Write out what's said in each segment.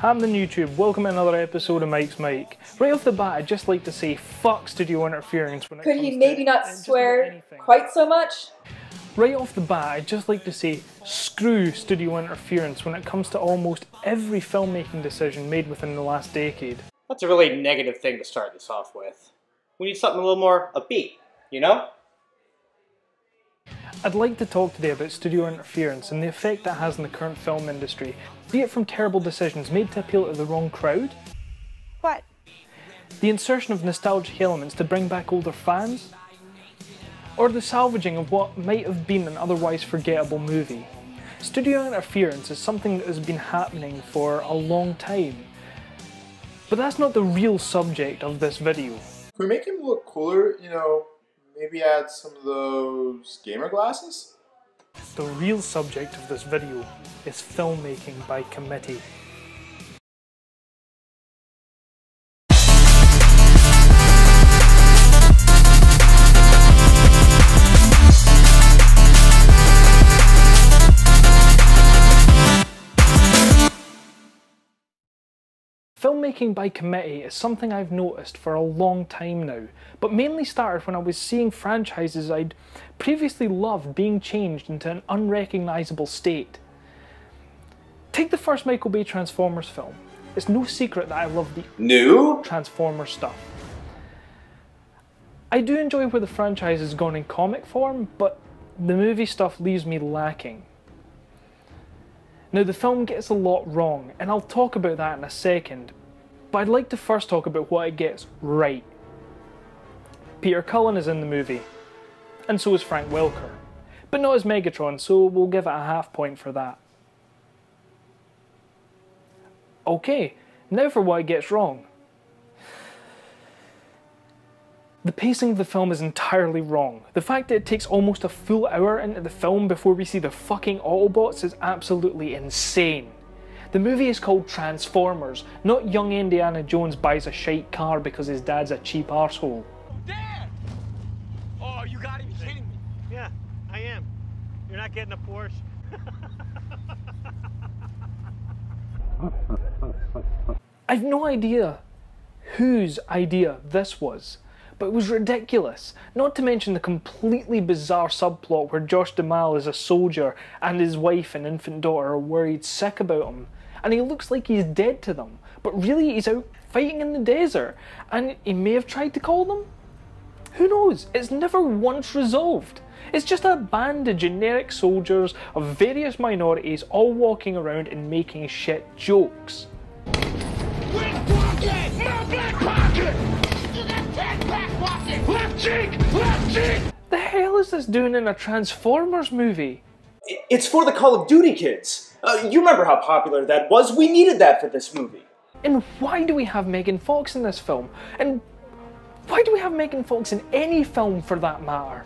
Happening YouTube, welcome to another episode of MiQ's Mic. Right off the bat, I'd just like to say fuck studio interference when it Could comes he to maybe not swear quite so much? Right off the bat, I'd just like to say screw studio interference when it comes to almost every filmmaking decision made within the last decade. That's a really negative thing to start this off with. We need something a little more upbeat, you know? I'd like to talk today about studio interference and the effect that has on the current film industry, be it from terrible decisions made to appeal to the wrong crowd, What? the insertion of nostalgic elements to bring back older fans, or the salvaging of what might have been an otherwise forgettable movie. Studio interference is something that has been happening for a long time. But that's not the real subject of this video. Can we make him look cooler? You know, maybe add some of those gamer glasses? The real subject of this video is filmmaking by committee. Filmmaking by committee is something I've noticed for a long time now, but mainly started when I was seeing franchises I'd previously loved being changed into an unrecognisable state. Take the first Michael Bay Transformers film. It's no secret that I love the New? Transformers stuff. I do enjoy where the franchise has gone in comic form, but the movie stuff leaves me lacking. Now, the film gets a lot wrong, and I'll talk about that in a second, but I'd like to first talk about what it gets right. Peter Cullen is in the movie, and so is Frank Welker, but not as Megatron, so we'll give it a half point for that. Okay, now for what it gets wrong. The pacing of the film is entirely wrong. The fact that it takes almost a full hour into the film before we see the fucking Autobots is absolutely insane. The movie is called Transformers, not young Indiana Jones buys a shite car because his dad's a cheap arsehole. Dad! Oh, you gotta be kidding me. Yeah, I am. You're not getting a Porsche. I've no idea whose idea this was, but it was ridiculous. Not to mention the completely bizarre subplot where Josh Duhamel is a soldier and his wife and infant daughter are worried sick about him, and he looks like he's dead to them, but really he's out fighting in the desert, and he may have tried to call them. Who knows? It's never once resolved. It's just a band of generic soldiers of various minorities all walking around and making shit jokes. Pocket! Black pocket! Ten pocket! Left cheek! Left cheek! The hell is this doing in a Transformers movie? It's for the Call of Duty kids. Uh, you remember how popular that was? We needed that for this movie. And why do we have Megan Fox in this film? And why do we have Megan Fox in any film for that matter?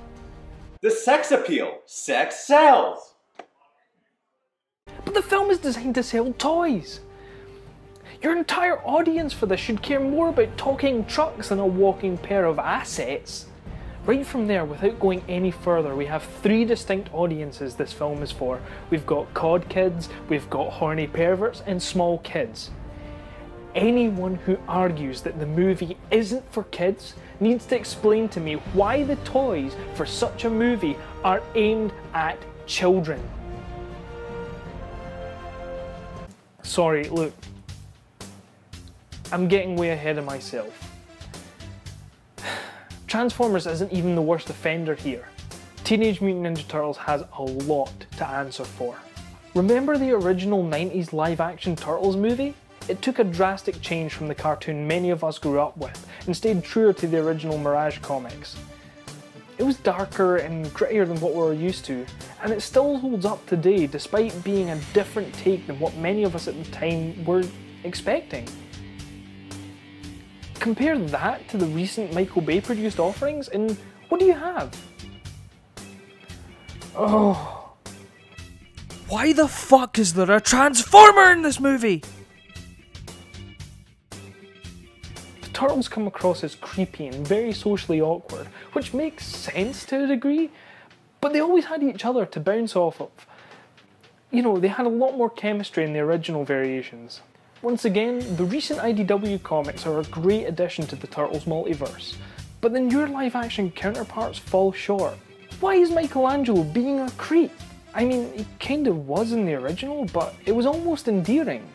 The sex appeal. Sex sells. But the film is designed to sell toys. Your entire audience for this should care more about talking trucks than a walking pair of assets. Right from there, without going any further, we have three distinct audiences this film is for. We've got COD kids, we've got horny perverts, and small kids. Anyone who argues that the movie isn't for kids needs to explain to me why the toys for such a movie are aimed at children. Sorry, look. I'm getting way ahead of myself. Transformers isn't even the worst offender here. Teenage Mutant Ninja Turtles has a lot to answer for. Remember the original 90s live action Turtles movie? It took a drastic change from the cartoon many of us grew up with and stayed truer to the original Mirage comics. It was darker and grittier than what we were used to, and it still holds up today despite being a different take than what many of us at the time were expecting. Compare that to the recent Michael Bay produced offerings, and what do you have? Oh. Why the fuck is there a Transformer in this movie? The turtles come across as creepy and very socially awkward, which makes sense to a degree, but they always had each other to bounce off of. You know, they had a lot more chemistry in the original variations. Once again, the recent IDW comics are a great addition to the Turtles multiverse, but then your live action counterparts fall short. Why is Michelangelo being a creep? I mean, he kind of was in the original, but it was almost endearing.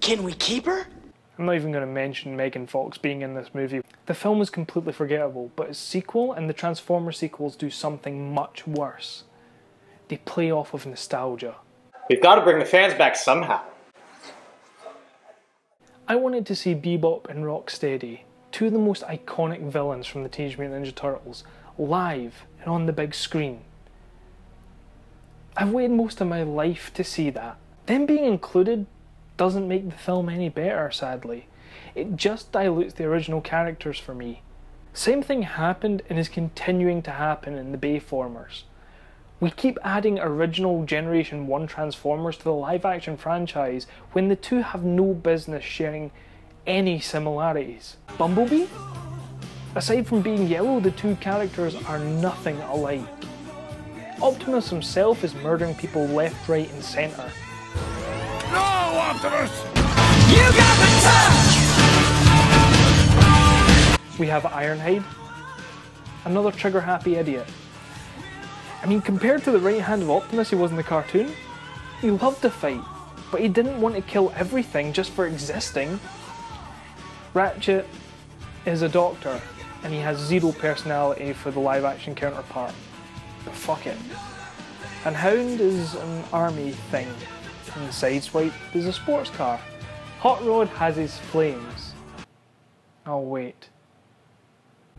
Can we keep her? I'm not even going to mention Megan Fox being in this movie. The film is completely forgettable, but its sequel and the Transformers sequels do something much worse. They play off of nostalgia. We've got to bring the fans back somehow. I wanted to see Bebop and Rocksteady, two of the most iconic villains from the Teenage Mutant Ninja Turtles, live and on the big screen. I've waited most of my life to see that. Them being included doesn't make the film any better, sadly. It just dilutes the original characters for me. Same thing happened and is continuing to happen in the Bayformers. We keep adding original Generation 1 Transformers to the live action franchise when the two have no business sharing any similarities. Bumblebee? Aside from being yellow, the two characters are nothing alike. Optimus himself is murdering people left, right, and centre. No, Optimus! You got the touch! We have Ironhide, another trigger happy idiot. I mean, compared to the right hand of Optimus he was in the cartoon, he loved to fight, but he didn't want to kill everything just for existing. Ratchet is a doctor, and he has zero personality for the live action counterpart. But fuck it. And Hound is an army thing, and Sideswipe is a sports car. Hot Rod has his flames. Oh wait.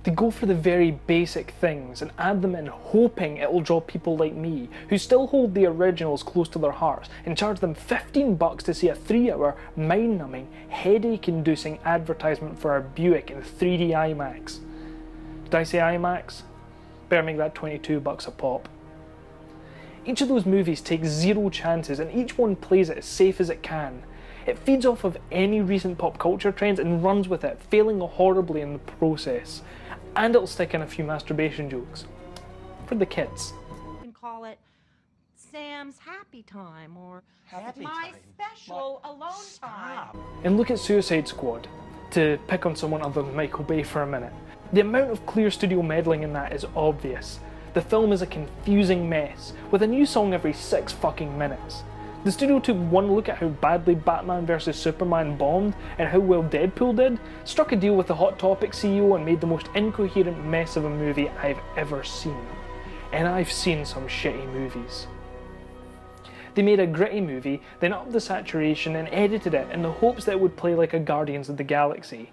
They go for the very basic things and add them in hoping it'll draw people like me, who still hold the originals close to their hearts, and charge them 15 bucks to see a 3 hour, mind numbing, headache inducing advertisement for a Buick in 3D IMAX. Did I say IMAX? Better make that 22 bucks a pop. Each of those movies takes zero chances and each one plays it as safe as it can. It feeds off of any recent pop culture trends and runs with it, failing horribly in the process. And it'll stick in a few masturbation jokes. For the kids. You can call it Sam's Happy Time or Happy My Time. Special Alone Time. And look at Suicide Squad, to pick on someone other than Michael Bay for a minute. The amount of clear studio meddling in that is obvious. The film is a confusing mess, with a new song every six fucking minutes. The studio took one look at how badly Batman vs Superman bombed and how well Deadpool did, struck a deal with the Hot Topic CEO and made the most incoherent mess of a movie I've ever seen. And I've seen some shitty movies. They made a gritty movie, then upped the saturation and edited it in the hopes that it would play like a Guardians of the Galaxy.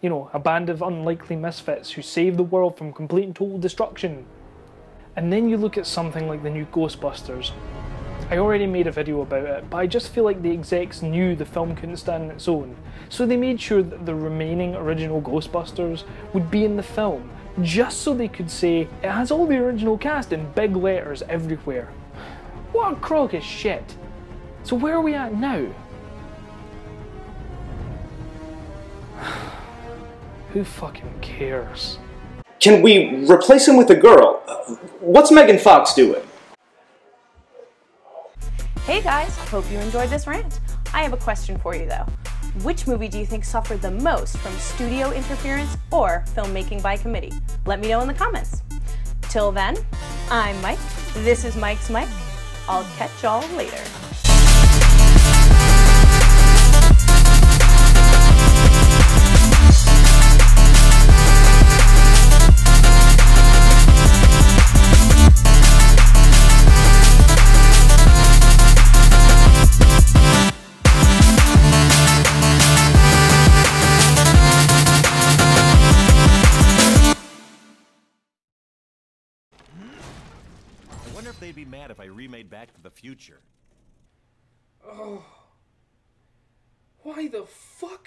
You know, a band of unlikely misfits who save the world from complete and total destruction. And then you look at something like the new Ghostbusters. I already made a video about it, but I just feel like the execs knew the film couldn't stand on its own, so they made sure that the remaining original Ghostbusters would be in the film, just so they could say it has all the original cast in big letters everywhere. What a crock of shit. So where are we at now? Who fucking cares? Can we replace him with a girl? What's Megan Fox doing? Hey guys, hope you enjoyed this rant. I have a question for you though. Which movie do you think suffered the most from studio interference or filmmaking by committee? Let me know in the comments. Till then, I'm Mike. This is MiQ's Mic. I'll catch y'all later. Mad if I remade Back to the Future. Oh. Why the fuck